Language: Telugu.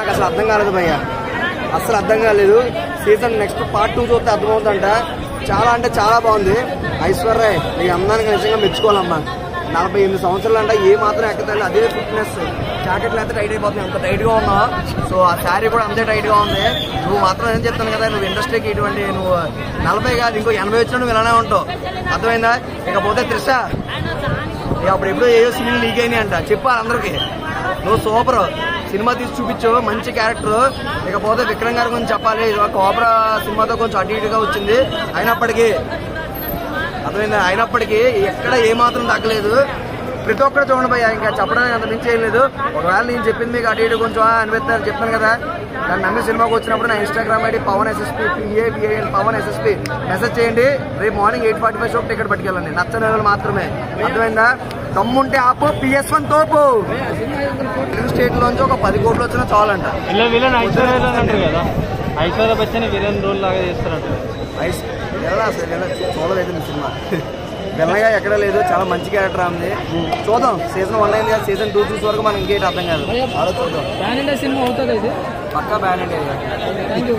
నాకు అసలు అర్థం కాలేదు భయ్య. అసలు అర్థం కాలేదు. సీజన్ నెక్స్ట్ పార్ట్ టూ చూస్తే అర్థమవుతుందంట. చాలా అంటే చాలా బాగుంది. ఐశ్వర్య ఈ అందానికి నిజంగా మెచ్చుకోవాలమ్మా. నలభై ఎనిమిది సంవత్సరాలు అంట ఏ మాత్రం ఎక్కదండి అదే ఫిట్నెస్. జాకెట్లు అయితే టైట్ అయిపోతుంది అంత టైట్గా ఉన్నావు సో ఆ శారీ కూడా అంతే టైట్గా ఉంది. నువ్వు మాత్రం ఏం చెప్తాను కదా నువ్వు ఇండస్ట్రీకి ఇటువంటి నువ్వు నలభై కాదు ఇంకో ఎనభై వచ్చినా నువ్వు ఇలానే ఉంటావు. అర్థమైందా? ఇకపోతే త్రిష అప్పుడు ఎప్పుడో ఏదో సినిమా లీక్ అయినాయి అంట చెప్పాలి అందరికి. నువ్వు సూపర్. సినిమా తీసి చూపించు. మంచి క్యారెక్టర్. ఇకపోతే విక్రమ్ గారి గురించి చెప్పాలి. ఒక కోబ్రా సినిమాతో కొంచెం అటు ఇటుగా వచ్చింది. అయినప్పటికీ అర్థమైంది? అయినప్పటికీ ఎక్కడ ఏమాత్రం తగ్గలేదు. ప్రతి ఒక్కరు చూడండి భయ్య ఇంకా చెప్పడానికి అంత మించి ఏం లేదు. ఒకవేళ నేను చెప్పింది మీకు అటు ఇటు కొంచెం అనిపిస్తారు చెప్తాను కదా. దాన్ని నమ్మి సినిమాకి వచ్చినప్పుడు నా Instagram ID Pavan SSP P A B A N Pavan SSP message చేయండి. రేపు morning eight forty five show ticket పట్టుకెళ్ళండి. నచ్చని వాళ్ళు మాత్రమే. అర్థమైందా? దమ్ముంటే ఆపు పిఎస్ వన్ తోపు. తెలుగు స్టేట్ లోంచి ఒక పది కోట్లు వచ్చినా చాలంట. ఐశ్వర్య బచ్చన్ విలన్ రోల్ లాగా చేస్తారంట. ఐస్ ఎలా అసలు? ఎలా? చూడలేదు సినిమా. వెల్లగా ఎక్కడ లేదు. చాలా మంచి క్యారెక్టర్ ఉంది చూద్దాం. సీజన్ వన్ అయింది కదా. సీజన్ టూ చూసే వరకు మనకి ఇంకేంటి అర్థం కాదు. చూద్దాం ఇండియా సినిమా అవుతుంది ఇది? పక్కా బ్యాన్ అండి థ్యాంక్ యూ